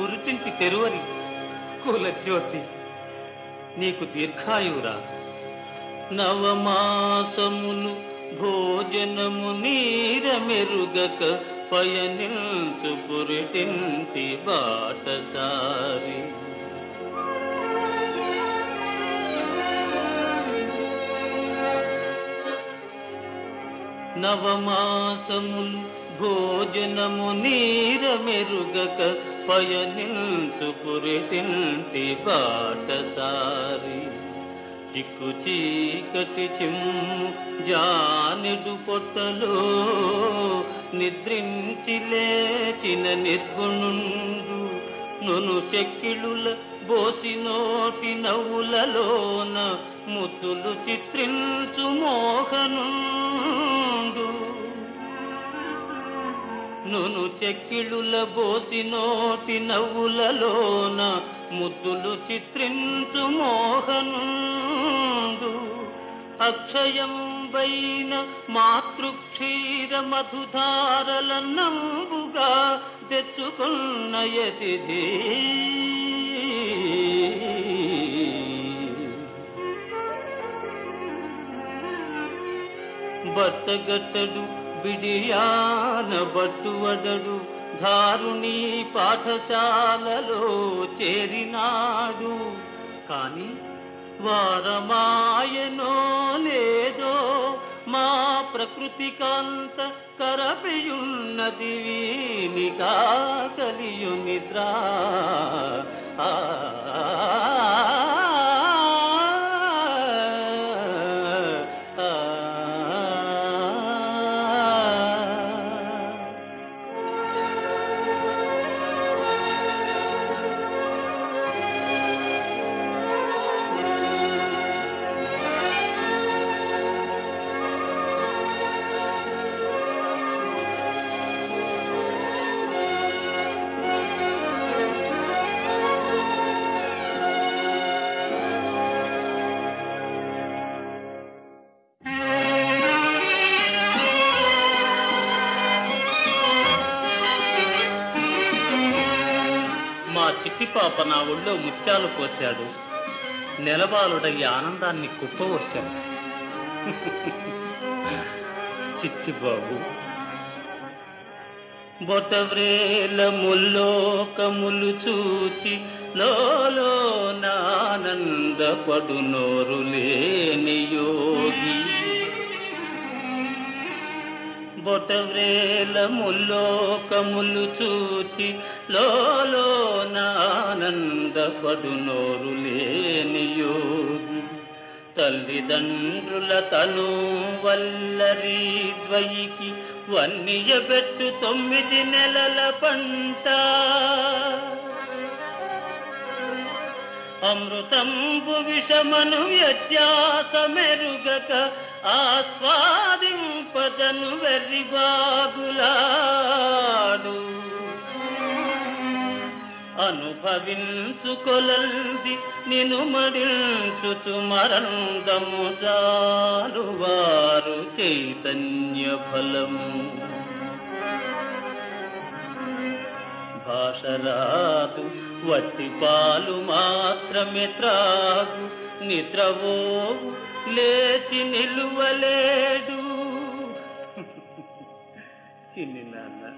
గురుతించి తెరువని కులజ్యోతి నీకు దీర్ఘాయురా నవమాసములు భోజనము నీర మెరుగక పయనించు పురిటింటి బాటదారి. నవమాసములు భోజనము నీర మెరుగక పయనించు పురిటింటి బాటసారి చిక్కు చీకటి చిమ్ము జానుడు పొట్టలో నిద్రించి లేచిన నిర్గుణుండు నును చెక్కిళుల బోసి నోటి నవ్వులలోన ముద్దులు చిత్రించు మోహనుండు. నును చెక్కిళుల బోసి నోటి నవ్వులలోన ముద్దులు చిత్రించు మోహనుండు. అక్షయం వైన మాతృక్షీర మధుధారల నంబుగా తెచ్చుకున్న యతిథి బట్టగట్టడు బిడియాన బట్టువడడు ధారుణి పాఠశాలలో చేరినాడు. కాని వారమాయనో లేదో మా ప్రకృతికాంత కరపియున్నది వీనికా కలియు నిద్ర. ఆ పసిపాప పాప నా ఒళ్ళో ముత్యాలు పోశాడు నెలబాలుడయ్యి ఆనందాన్ని కుప్పవచ్చాడు చిట్టి బాబు బొటవ్రేల ముల్లోకములు చూచి లోలో నానందపడు నోరు లేని యోగి. బొటవ్రేలముల్లోకములు చూచి లోలో నానందపడు నోరు లేని యోగి తల్లిదండ్రుల తను వల్లరి ద్వయికి వన్నియబెట్టు తొమ్మిది నెలల పంట. అమృతంబు విషమను వ్యత్యాస మెరుగక పదను వెర్రి బాగులాడు. అనుభవించుకొలల్ది నిను మరించుచు మరందము జాలువారు చైతన్య ఫలము భాషరాదు వట్టి పాలు మాత్రమే త్రాగు నిద్రవో లేచి నిలువలేడు. చిన్ని నాన్న.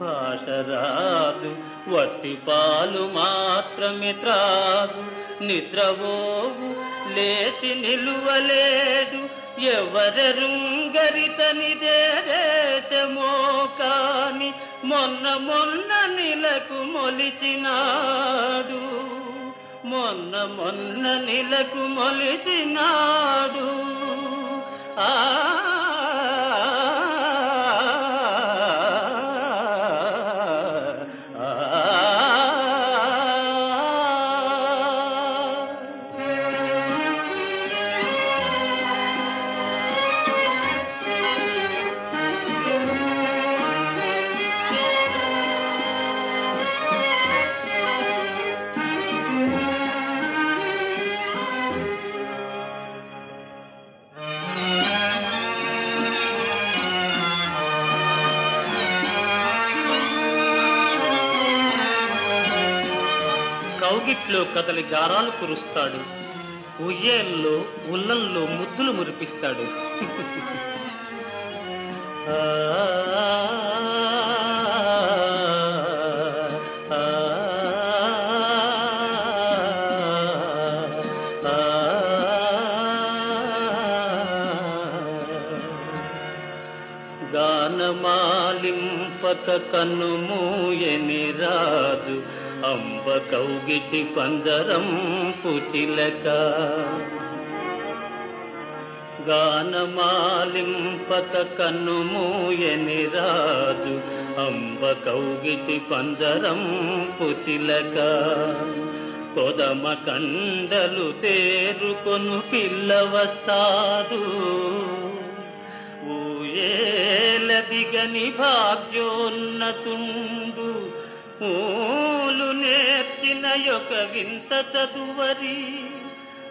భాష రాదు వట్టి పాలు మాత్రమే త్రాగు. నిద్రవోవు లేచి నిలువలేడు ఎవరెరుంగరితని దేశమో కాని మొన్న మొన్న నిలకు మొలిచినాడు. మొన్న మొన్న నిలకు మొలిచినాడు. ఆ కౌగిట్లో కదలి గారాలు కురుస్తాడు. ఉయ్యేల్లో ఉల్లల్లో ముద్దులు మురిపిస్తాడు. ఆ, ఆ, కన్ను మూయని రాదు అంబ కౌగిటి పందరం పుటిలక. కన్ను మూయని రాజు అంబ కౌగిటి పందరం పుటిలక. కొదమ కండలు తేరుకొను పిల్ల వస్తాదు దిగని భాగ్యోన్నతుండు ఊలు నేర్చిన యొక్క వింత చదువరి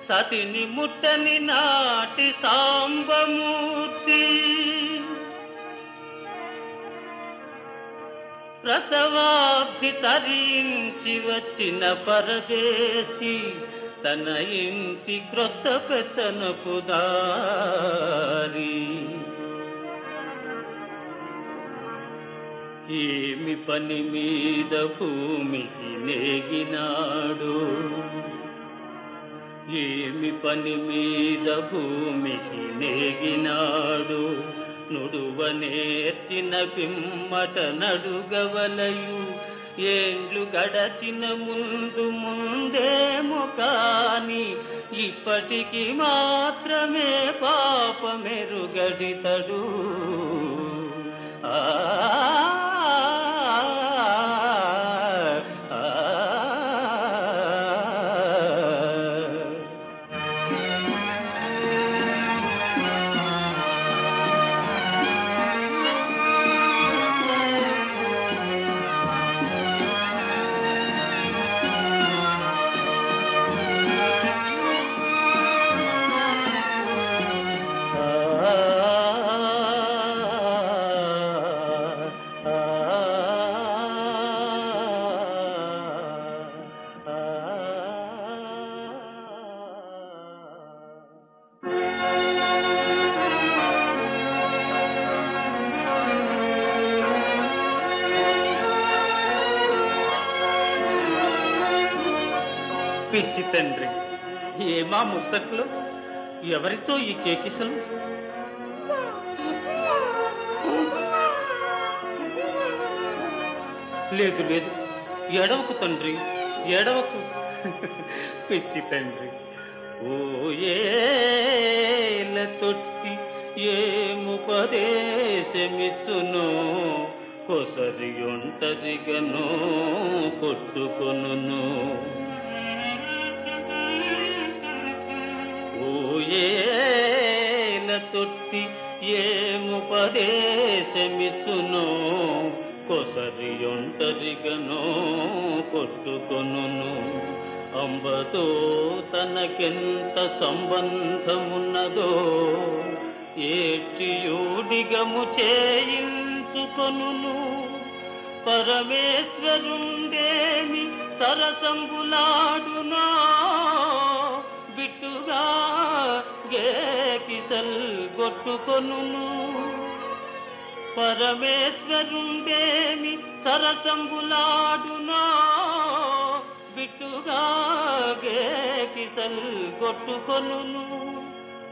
సతిని ముట్టని నాటి సాంబమూర్తి. ప్రసవాబ్ది తరించి వచ్చిన పరదేశి తన ఇంటి క్రొత్త పెత్తనపు దారి. ఏమి పని మీద భూమికి నేగినాడు ఏమి పని మీద భూమికి నేగినాడు నుడువ నేర్చిన పిమ్మట నడుగవలయు. ఏండ్లు గడచిన ముందు ముందేమో కాని ఇప్పటికి మాత్రమే పాపమెరుగడితడు ఆ ఆ, పిచ్చి తండ్రి. ఏమా ముత్తకులు? ఎవరితో ఈ కేకిసలు? లేదు లేదు. ఎడవకు తండ్రి ఎడవకు పిచ్చి తండ్రి. ఓ ఏల తొట్టి ఏముపదేశమిచ్చును కొసరి ఉంటదిగను కొట్టుకొను తొట్టి ఏముపదేశమిచ్చునో కొసరి ఒంటరిగనో కొట్టుకొనును. అంబతో తనకెంత సంబంధమున్నదో ఏటియూడిగము చేయించుకొను పరమేశ్వరుండేమి సరసంబులాడునా బిట్టుగా గేకిసల్ కొట్టుకొనును పరమేశ్వరుండేమి సరసంబులాడునా బిట్టుగా గేకిసల్ కొట్టుకొనును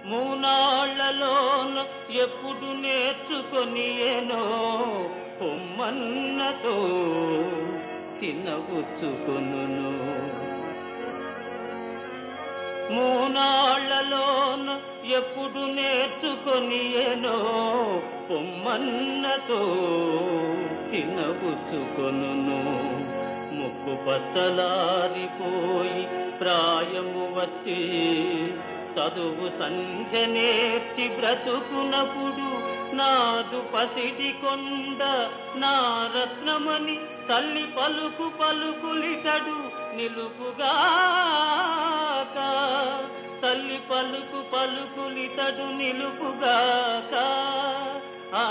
మూనాళ్ళలోన ఎప్పుడు నేర్చుకొని ఏనో పొమ్మన్నతో తినగుచ్చుకొనును ఎప్పుడు నేర్చుకొని ఏనో పొమ్మన్నతో తినగుచ్చుకొనును ముక్కు పచ్చలారిపోయి ప్రాయము వచ్చి చదువు సంధ్య నేర్చి బ్రతుకునప్పుడు నాదు పసిటి కొండ నా రత్నమని తల్లి పలుకు పలుకులిటడు నిలుపుగాక. తల్లి పలుకు పలుకులితడు నిలుపుగాక. ఆ